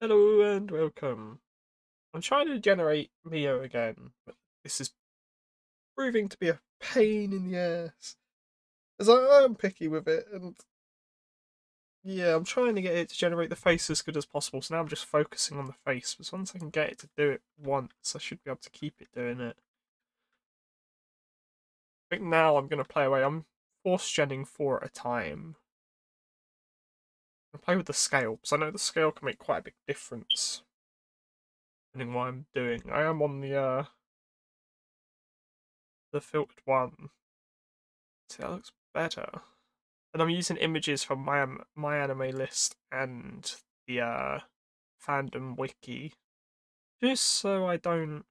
Hello and welcome. I'm trying to generate Mio again, but this is proving to be a pain in the ass. As I am picky with it, and yeah, I'm trying to get it to generate the face as good as possible, so now I'm just focusing on the face. But once I can get it to do it once, I should be able to keep it doing it. I think now I'm going to play away. I'm force genning four at a time. I play with the scale because I know the scale can make quite a big difference depending what I'm doing. I am on the uh the filtered one. See, that looks better. And I'm using images from my my anime list and the uh fandom wiki, just so I don't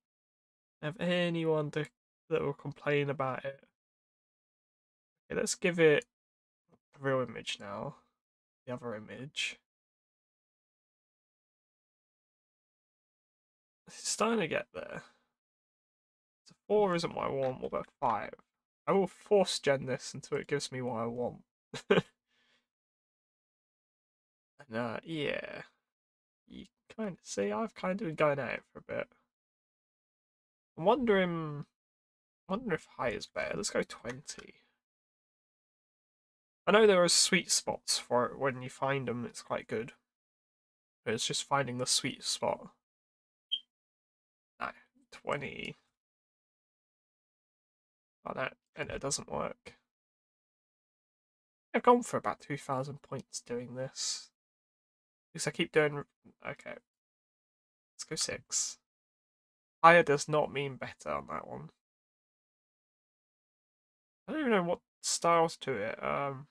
have anyone to, that will complain about it. Okay, let's give it a real image now the other image. It's starting to get there. So four isn't what I want, what about five? I will force gen this until it gives me what I want. and uh, yeah. You kind of see, I've kind of been going at it for a bit. I'm wondering, I wonder if high is better. Let's go 20. I know there are sweet spots for it when you find them, it's quite good. But it's just finding the sweet spot. No, 20. Oh, that, and it doesn't work. I've gone for about 2,000 points doing this. Because I keep doing... Okay. Let's go 6. Higher does not mean better on that one. I don't even know what styles to it. Um,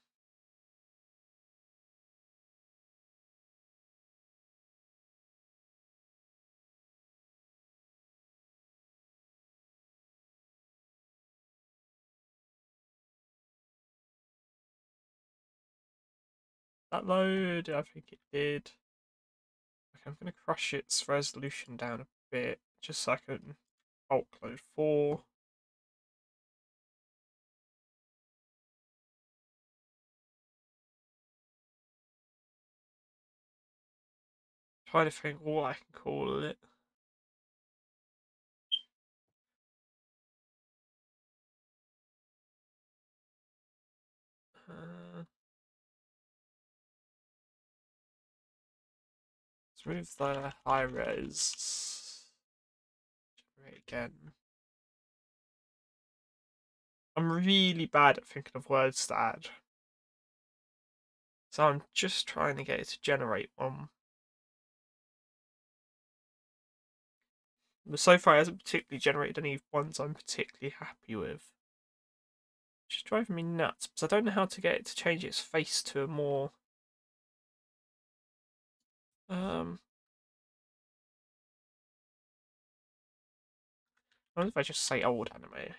that load? I think it did. Okay, I'm going to crush its resolution down a bit, just so I can bulk load 4. Try to think what I can call it. Uh, move the high res. Again. I'm really bad at thinking of words to add. So I'm just trying to get it to generate one. But so far it hasn't particularly generated any ones I'm particularly happy with. Is driving me nuts, because I don't know how to get it to change its face to a more... Um... I wonder if I just say old anime.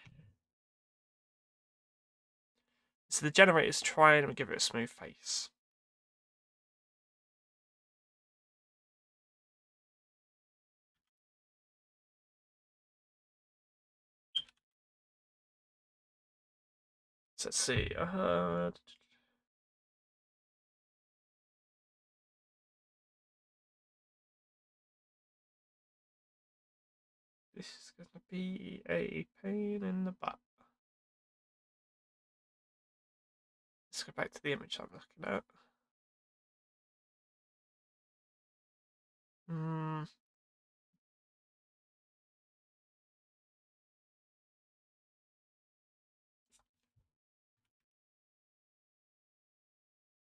So the generator's trying to give it a smooth face. So let's see. Uh, this is going to be a pain in the butt. Let's go back to the image I'm looking at. Hmm.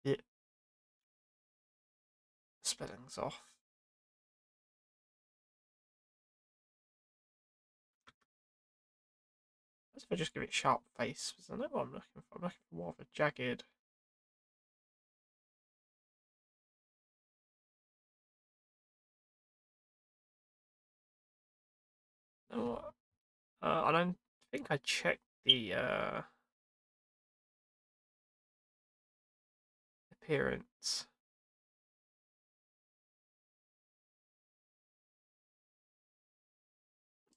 Yeah. Spelling's off. If I just give it sharp face, because I know what I'm looking for. I'm looking for more of a jagged. No, uh, I don't think I checked the uh, appearance.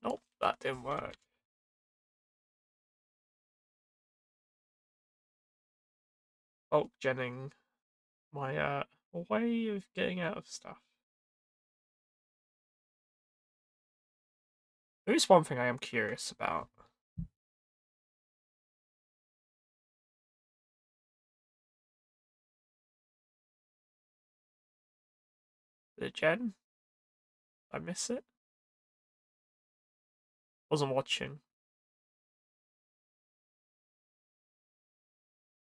Nope, that didn't work. bulk genning my uh, way of getting out of stuff. There is one thing I am curious about. The gen? I miss it? Wasn't watching,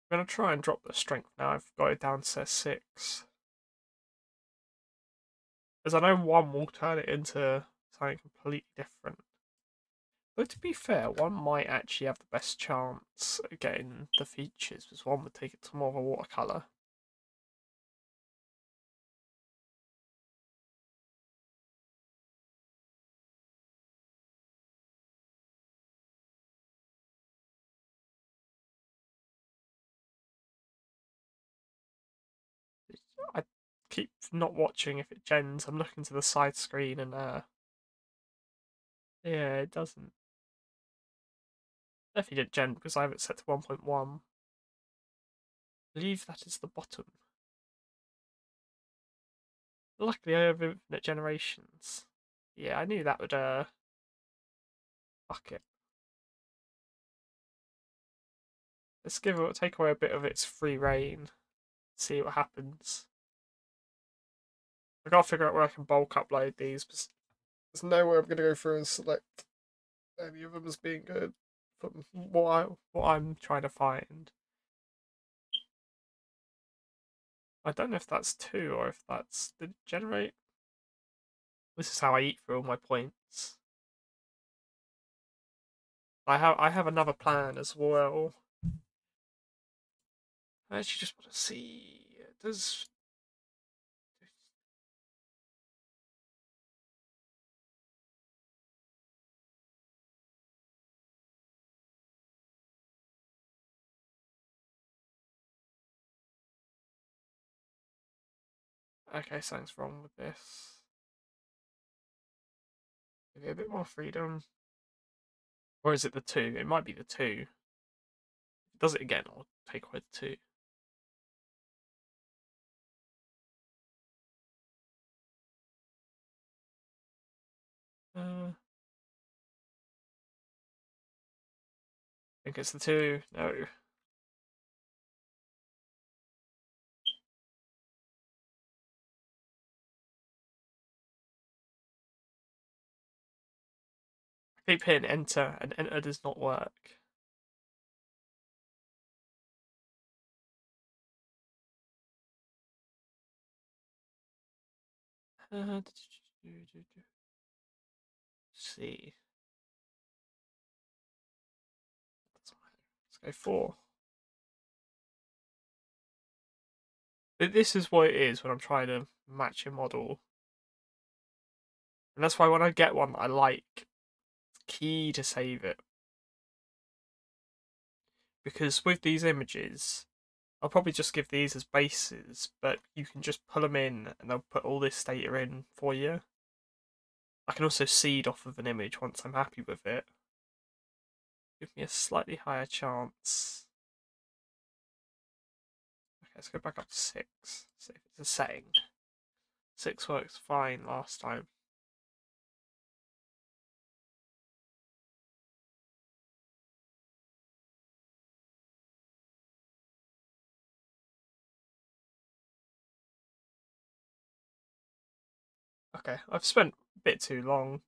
I'm gonna try and drop the strength now. I've got it down to six. Because I know one will turn it into something completely different. But to be fair, one might actually have the best chance of getting the features, because one would take it to more of a watercolour. I keep not watching if it gens. I'm looking to the side screen and uh yeah, it doesn't. Definitely didn't gen because I have it set to 1.1. I believe that is the bottom. Luckily I have infinite generations. Yeah, I knew that would uh fuck it. Let's give it take away a bit of its free reign. See what happens. I gotta figure out where I can bulk upload these, there's nowhere I'm gonna go through and select any of them as being good from what, I, what I'm trying to find. I don't know if that's two or if that's did generate. This is how I eat through all my points. I have I have another plan as well. I actually just want to see uh, does Okay, something's wrong with this. Maybe a bit more freedom. Or is it the two? It might be the two. It does it again, I'll take away the two. Uh, I think it's the two. No. I keep hitting enter and enter does not work. Uh, see. Let's go four. This is what it is when I'm trying to match a model. And that's why when I get one I like, key to save it. Because with these images, I'll probably just give these as bases, but you can just pull them in and they'll put all this data in for you. I can also seed off of an image once I'm happy with it. Give me a slightly higher chance. Okay, let's go back up to 6. See if it's a setting. 6 works fine last time. Okay, I've spent bit too long.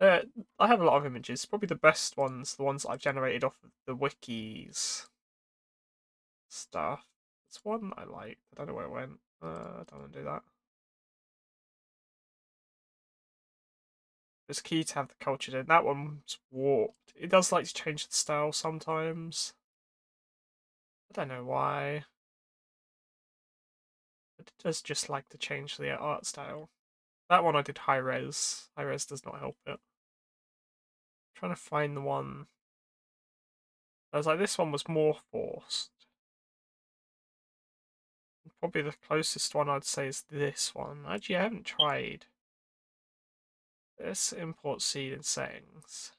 Uh, I have a lot of images. Probably the best ones, the ones I've generated off of the wikis stuff. It's one I like. I don't know where it went. Uh, I don't want to do that. It's key to have the culture in. That one's warped. It does like to change the style sometimes. I don't know why. But it does just like to change the art style. That one I did high res. High res does not help it. I'm trying to find the one. I was like, this one was more forced. Probably the closest one I'd say is this one. Actually, I haven't tried. Let's import seed and settings.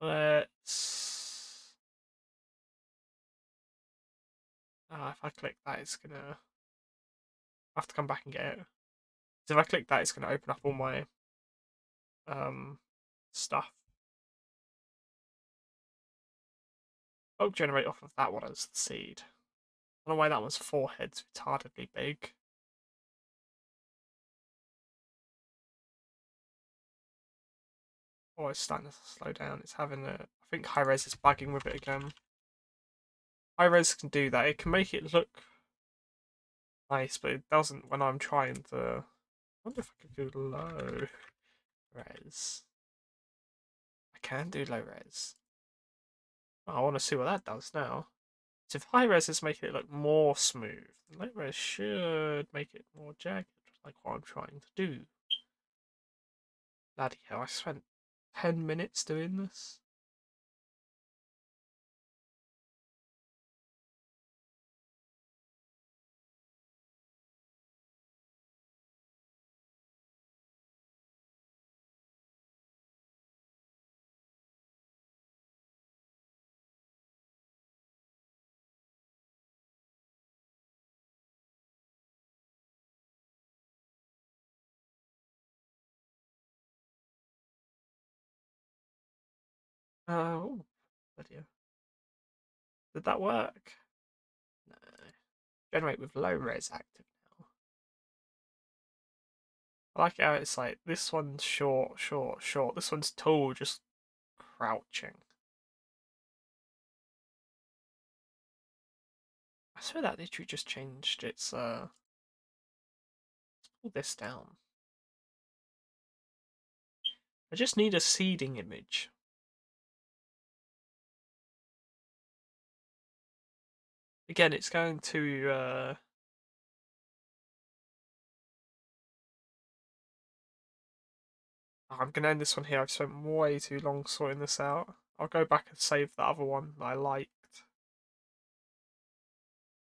Let's. Ah, if I click that, it's gonna. I have to come back and get it. So if I click that, it's going to open up all my um, stuff. Bulk generate off of that one as the seed. I don't know why that one's four heads retardedly big. Oh, it's starting to slow down. It's having a. I think high res is bugging with it again. High res can do that. It can make it look nice, but it doesn't when I'm trying to. Wonder if I could do low res. I can do low res. Oh, I want to see what that does now. So if high res is making it look more smooth, low res should make it more jagged, like what I'm trying to do. Bloody hell, I spent 10 minutes doing this. Oh, video. Did that work? No. Generate with low res active now. I like how it's like this one's short, short, short. This one's tall, just crouching. I swear that literally just changed its uh let's pull this down. I just need a seeding image. Again, it's going to uh I'm to end this one here. I've spent way too long sorting this out. I'll go back and save the other one that I like.